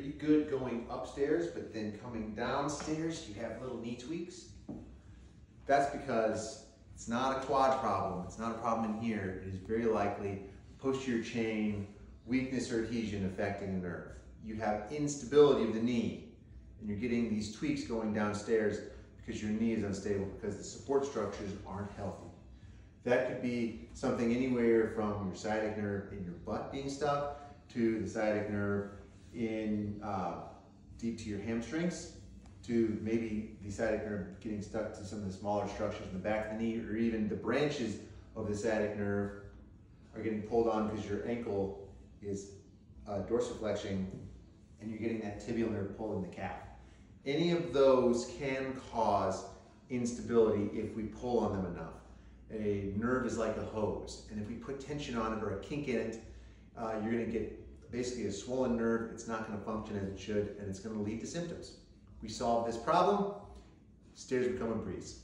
pretty good going upstairs, but then coming downstairs, you have little knee tweaks. That's because it's not a quad problem. It's not a problem in here. It is very likely posterior chain weakness or adhesion affecting a nerve. You have instability of the knee, and you're getting these tweaks going downstairs because your knee is unstable because the support structures aren't healthy. That could be something anywhere from your sciatic nerve in your butt being stuck to the sciatic nerve in uh, deep to your hamstrings to maybe the sciatic nerve getting stuck to some of the smaller structures in the back of the knee or even the branches of the sciatic nerve are getting pulled on because your ankle is uh, dorsiflexing and you're getting that tibial nerve pulling the calf. Any of those can cause instability if we pull on them enough. A nerve is like a hose, and if we put tension on it or a kink in it, uh, you're gonna get basically a swollen nerve, it's not gonna function as it should, and it's gonna lead to symptoms. We solve this problem, stairs become a breeze.